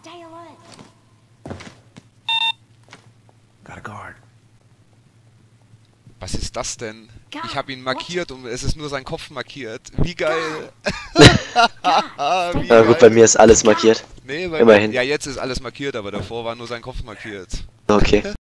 Stay alert. Got a guard. Was ist das denn? Ich habe ihn markiert und es ist nur sein Kopf markiert. Wie geil! Wie Na gut, bei mir ist alles markiert. Nee, bei Immerhin. Ja, jetzt ist alles markiert, aber davor war nur sein Kopf markiert. Okay.